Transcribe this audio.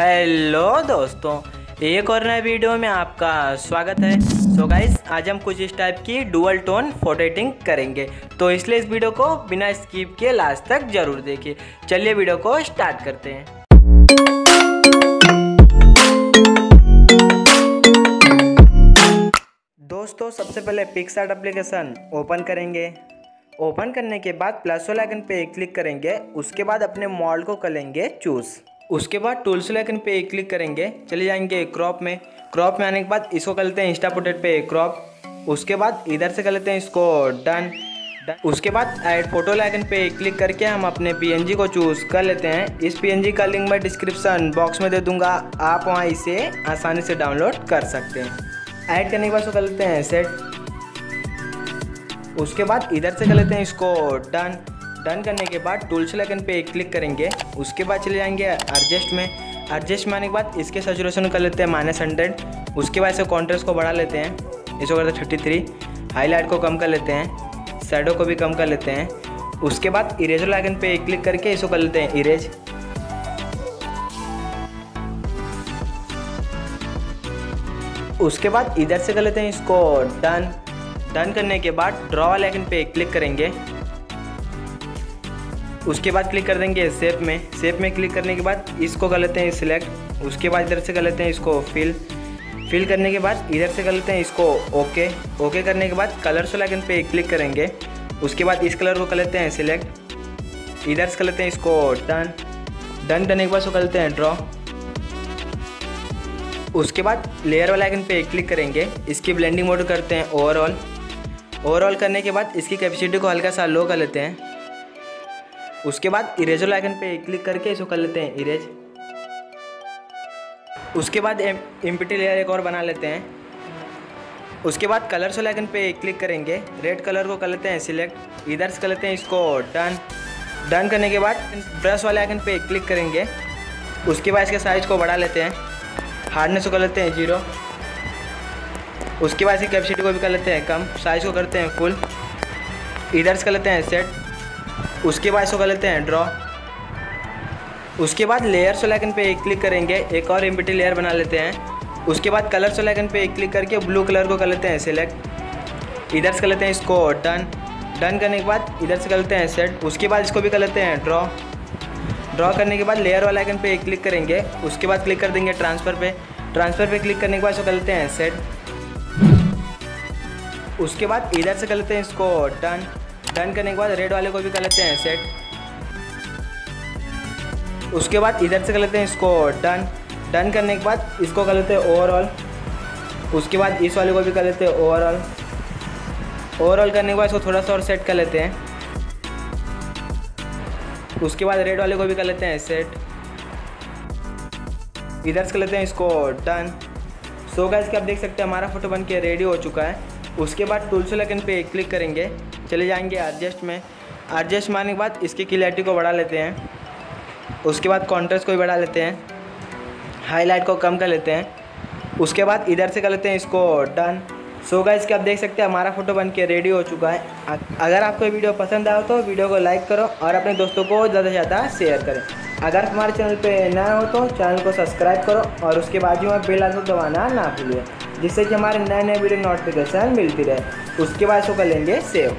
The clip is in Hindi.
हेलो दोस्तों, एक और नए वीडियो में आपका स्वागत है। सो गाइस आज हम कुछ इस टाइप की डुअल टोन फ़ोटो एडिटिंग करेंगे। तो इसलिए इस वीडियो को बिना स्किप किए लास्ट तक ज़रूर देखिए। चलिए वीडियो को स्टार्ट करते हैं। दोस्तों, सबसे पहले पिक्सार्ट एप्लीकेशन ओपन करेंगे। ओपन करने के बाद प्लस वाला आइकन पे क्लिक करेंगे। उसके बाद अपने मॉडल को करेंगे चूज़ उसके बाद टूल्स आइकन पे क्लिक करेंगे, चले जाएँगे क्रॉप में। क्रॉप में आने के बाद इसको कर लेते हैं इंस्टा पोटेट पे क्रॉप उसके बाद इधर से कर लेते हैं इसको डन उसके बाद ऐड फ़ोटो लाइकन पे क्लिक करके हम अपने पीएनजी को चूज़ कर लेते हैं। इस पीएनजी का लिंक मैं डिस्क्रिप्शन बॉक्स में दे दूँगा। आप वहाँ इसे आसानी से डाउनलोड कर सकते हैं। ऐड करने के बाद कर लेते हैं सेट उसके बाद इधर से कर लेते हैं इसको डन डन करने के बाद टूल्स लाइकन पे एक क्लिक करेंगे। उसके बाद चले जाएँगे एडजस्ट में। एडजस्ट में आने के बाद इसके सेचुरेशन कर लेते हैं माइनस हंड्रेड उसके बाद इसे कॉन्ट्रेस्ट को बढ़ा लेते हैं। इसको करते हैं थर्टी थ्री हाईलाइट को कम कर लेते हैं। सैडो को भी कम कर लेते हैं। उसके बाद इरेजर लाइकन पे एक क्लिक करके इसको कर लेते हैं इरेज उसके बाद इधर से कर लेते हैं इसको डन डन करने के बाद ड्रॉ वाले आइकन पे क्लिक करेंगे। उसके बाद क्लिक कर देंगे सेप में। सेप में क्लिक करने के बाद इसको कर लेते हैं सिलेक्ट उसके बाद इधर से कर लेते हैं इसको फिल फिल करने के बाद इधर से कर लेते हैं इसको ओके ओके करने के बाद कलर सो लाइकन पे क्लिक करेंगे। उसके बाद इस कलर को कर लेते हैं सिलेक्ट इधर से कर लेते हैं इसको डन डन करने के बाद उसको कर लेते हैं ड्रॉ उसके बाद लेयर वाला आइकन पे क्लिक करेंगे। इसकी ब्लेंडिंग मोड करते हैं ओवरऑल ओवरऑल करने के बाद इसकी कैपेसिटी को हल्का सा लो कर लेते हैं। उसके बाद इरेजर आइकन पे क्लिक करके इसको कर लेते हैं इरेज उसके बाद एम्पिटी लेयर एक और बना लेते हैं। उसके बाद कलर सोल आइकन पे क्लिक करेंगे। रेड कलर को कर लेते हैं सिलेक्ट इधर से कर लेते हैं इसको डन डन करने के बाद ब्रश वाले आइकन पे क्लिक करेंगे। उसके बाद इसके साइज़ को बढ़ा लेते हैं। हार्डनेस को कर लेते हैं ज़ीरो उसके बाद इसकी कैपेसिटी को भी कर लेते हैं कम। साइज़ को करते हैं फुल इधर से कर लेते हैं सेट उसके बाद इसको कर लेते हैं? ड्रॉ उसके बाद लेयर सोलैकन पे एक क्लिक करेंगे, एक और एम्पिटी लेयर बना लेते हैं। उसके बाद कलर सोलैकन पे एक क्लिक करके ब्लू कलर को कर लेते हैं? सिलेक्ट इधर से कर लेते हैं इसको? डन डन करने के बाद इधर से कर लेते हैं? सेट उसके बाद इसको भी कर लेते हैं? ड्रॉ ड्रॉ करने के बाद लेयर वाला आइकन पे एक क्लिक करेंगे। उसके बाद क्लिक कर देंगे ट्रांसफ़र पे। ट्रांसफ़र पे क्लिक करने के बाद इसको कर लेते हैं? सेट उसके बाद इधर से कर लेते हैं इसको? डन डन करने के बाद रेड वाले को भी कर लेते हैं सेट उसके बाद इधर से कर लेते हैं इसको डन. डन करने के बाद इसको कर लेते हैं ओवरऑल उसके बाद इस वाले को भी कर लेते हैं ओवरऑल ओवरऑल करने के बाद इसको थोड़ा सा और सेट कर लेते हैं. उसके बाद रेड वाले को भी कर लेते हैं सेट इधर से कर लेते हैं इसको डन. सो गाइस कि आप देख सकते हैं, हमारा फ़ोटो बन के रेडी हो चुका है. उसके बाद टूल्स लेकिन पे क्लिक करेंगे. चले जाएँगे एडजस्ट में। एडजस्ट मारने के बाद इसकी क्लियरिटी को बढ़ा लेते हैं। उसके बाद कॉन्ट्रेस्ट को भी बढ़ा लेते हैं। हाईलाइट को कम कर लेते हैं। उसके बाद इधर से कर लेते हैं इसको डन सो गाइस कि आप देख सकते हैं, हमारा फ़ोटो बन के रेडी हो चुका है। अगर आपको ये वीडियो पसंद आया तो वीडियो को लाइक करो और अपने दोस्तों को ज़्यादा से ज़्यादा शेयर करें। अगर हमारे चैनल पे नया हो तो चैनल को सब्सक्राइब करो और उसके बाजू में बेल आइकन दबाना ना भूलिए, जिससे कि हमारे नए नए वीडियो नोटिफिकेशन मिलती रहे। उसके बाद इसको कर लेंगे सेव